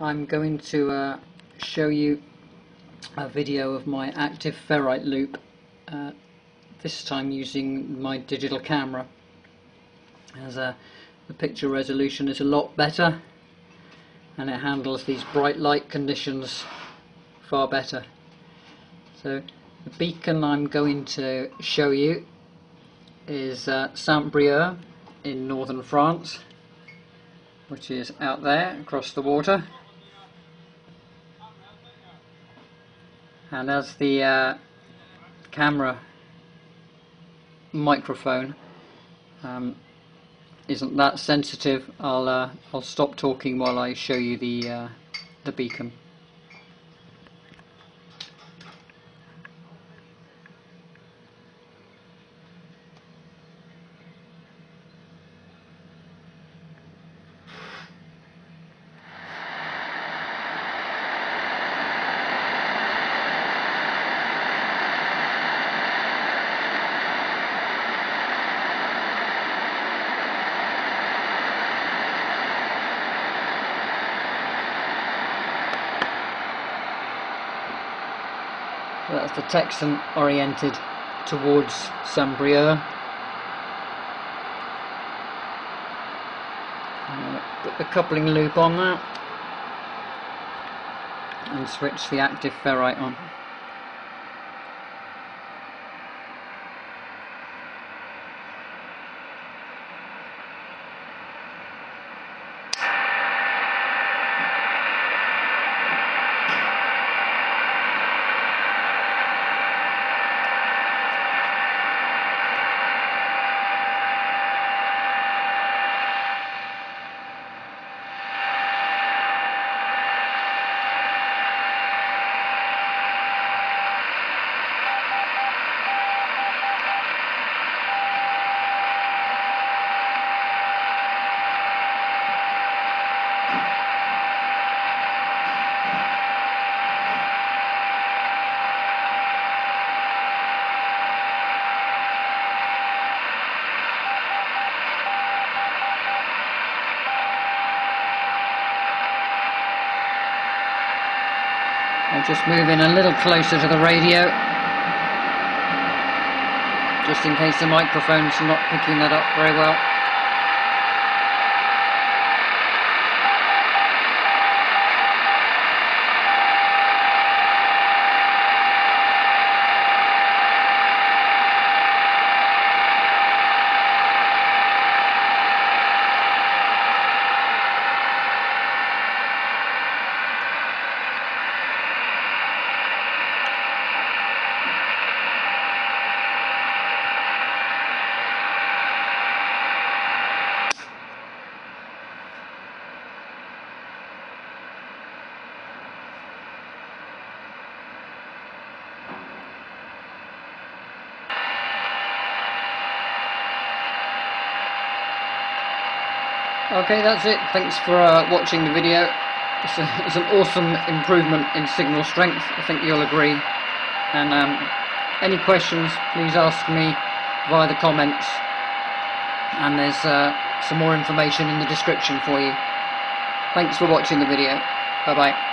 I'm going to uh, show you a video of my active ferrite loop uh, this time using my digital camera. As uh, the picture resolution is a lot better and it handles these bright light conditions far better. So the beacon I'm going to show you is uh, Saint-Brieuc in northern France which is out there across the water and as the uh, camera microphone um, isn't that sensitive I'll uh, I'll stop talking while I show you the uh, the beacon That's the Tecsun oriented towards Saint-Brieuc. Uh, Put the coupling loop on that and switch the active ferrite on. I'll just move in a little closer to the radio just in case the microphone's not picking that up very well. Okay, that's it. Thanks for uh, watching the video. It's, a, it's, an awesome improvement in signal strength. I think you'll agree. And um, any questions, please ask me via the comments. And there's uh, some more information in the description for you. Thanks for watching the video. Bye bye.